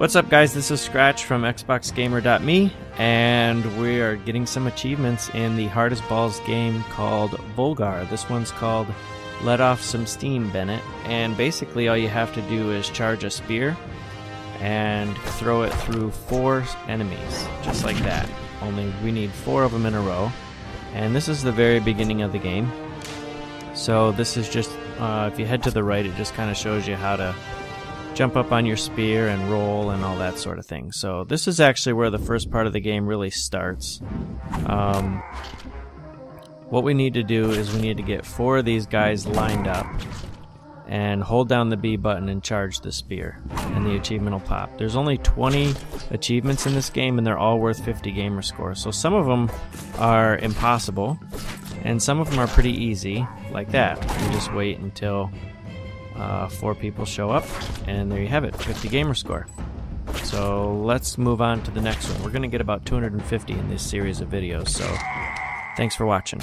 What's up, guys? This is Scratch from XboxGamer.me, and we are getting some achievements in the hardest balls game called Volgarr. This one's called Let Off Some Steam, Bennett, and basically all you have to do is charge a spear and throw it through four enemies, just like that. Only we need four of them in a row, and this is the very beginning of the game. So this is just, uh, if you head to the right, it just kind of shows you how to jump up on your spear and roll and all that sort of thing. So this is actually where the first part of the game really starts. Um, what we need to do is we need to get four of these guys lined up and hold down the B button and charge the spear and the achievement will pop. There's only 20 achievements in this game and they're all worth 50 gamer scores. So some of them are impossible and some of them are pretty easy like that. You just wait until uh, four people show up, and there you have it 50 gamer score. So let's move on to the next one. We're going to get about 250 in this series of videos, so thanks for watching.